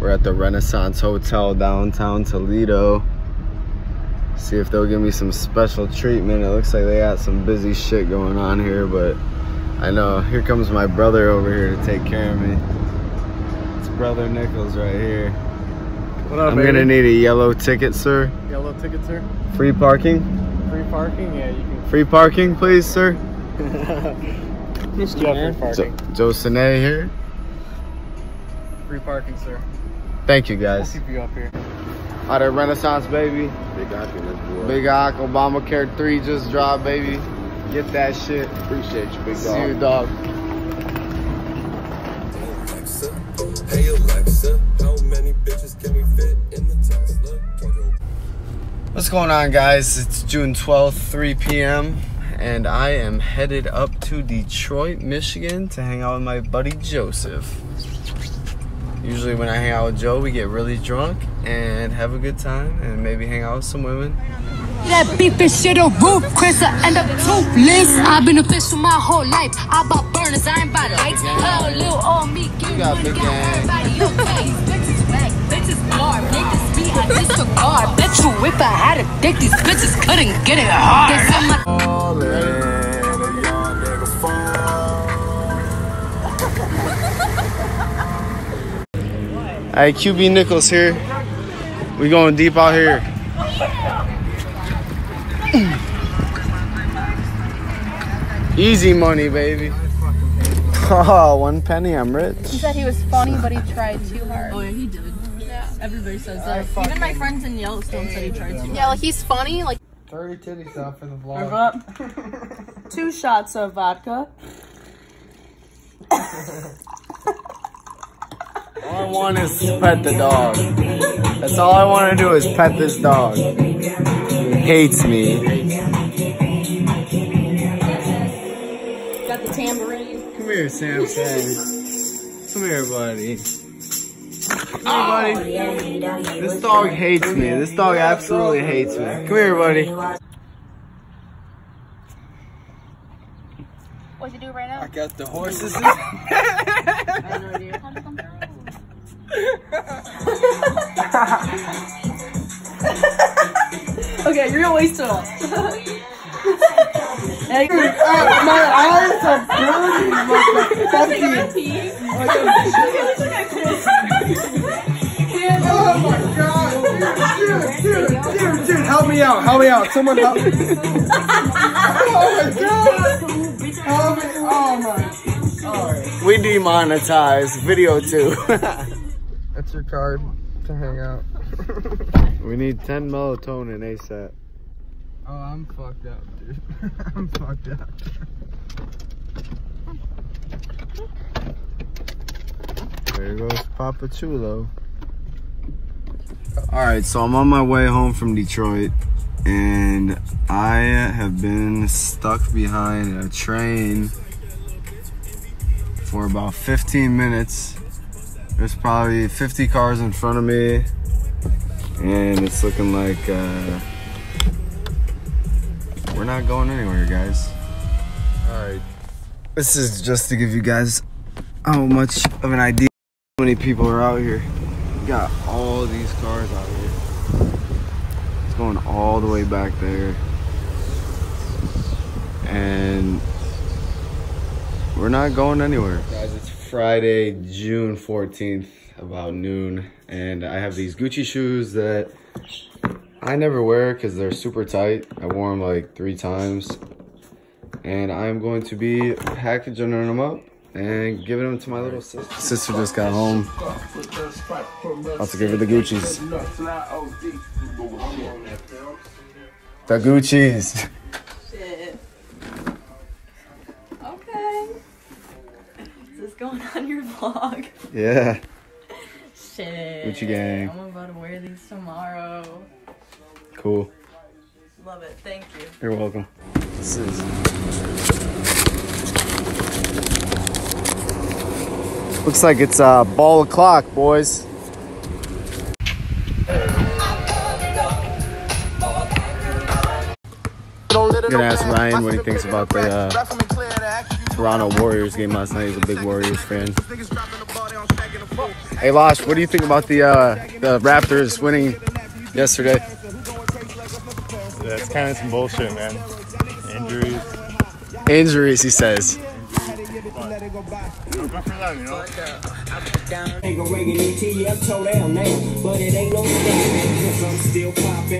We're at the Renaissance Hotel downtown Toledo. See if they'll give me some special treatment. It looks like they got some busy shit going on here, but I know. Here comes my brother over here to take care of me. It's brother Nichols right here. What up, I'm baby? gonna need a yellow ticket, sir. Yellow ticket, sir. Free parking? Free parking? Yeah, you can. Free parking, please, sir. can. yeah, parking. Joe Sine here. Free parking, sir. Thank you, We'll guys. keep you up here. Out at Renaissance, baby. Big Aki, let's do it. Big Ock, Obamacare 3 just dropped, baby. Get that shit. Appreciate you, big dog. See you, dog. dog. Hey Alexa, how many bitches can we fit in the Tesla? What's going on, guys? It's June 12th, 3 p.m., and I am headed up to Detroit, Michigan to hang out with my buddy Joseph. Usually, when I hang out with Joe, we get really drunk and have a good time and maybe hang out with some women. That beef and shit on roof, Chris, I end up toothless. I've been official my whole life. I bought burners, I ain't buy lights. Hell, little old me, give got one big gang. Bitches whack, bitches hard, niggas be I disregard. Bet you if I had a dick, these bitches couldn't get it hard. Hey, QB Nichols here. We going deep out here. Easy money, baby. Oh, one penny, I'm rich. He said he was funny, but he tried too hard. Oh yeah, he did. Everybody says that. Even my friends in Yellowstone said he tried too hard. Yeah, like he's funny. Like Throw your titties out for the vlog. up. Two shots of vodka. All I want is to pet the dog. That's all I want to do is pet this dog. He hates me. Got the tambourine. Come here, Samson. Come here, buddy. Come here, buddy. This dog hates me. This dog absolutely hates me. Come here, buddy. what's he do right now? I got the horses. Okay, you're gonna waste it all. hey, uh, my eyes are burning. Fuck you. Dude, dude, dude, dude, help me out, help me out. Someone help me. oh my god. Help me. Oh my. We demonetized video too. That's your card to hang out. we need 10 melatonin ASAP. Oh, I'm fucked up, dude. I'm fucked up. There goes Papa Chulo. All right, so I'm on my way home from Detroit, and I have been stuck behind a train for about 15 minutes. There's probably 50 cars in front of me, and it's looking like uh, we're not going anywhere, guys. All right, this is just to give you guys how much of an idea how many people are out here. We got all these cars out here. It's going all the way back there. And we're not going anywhere. Guys, it's Friday, June 14th, about noon. And I have these Gucci shoes that I never wear because they're super tight. I wore them like three times. And I'm going to be packaging them up and giving them to my little sister. Sister just got home. About to give her the Gucci's. The Gucci's. Yeah. Shit. Gucci gang. I'm about to wear these tomorrow. Cool. Love it. Thank you. You're welcome. This is. Looks like it's a ball o'clock, boys. Gonna ask Ryan what he thinks about the uh, Toronto Warriors game last night. He's a big Warriors fan. Hey, Losh, what do you think about the uh, the Raptors winning yesterday? That's kind of some bullshit, man. Injuries. Injuries, he says. Good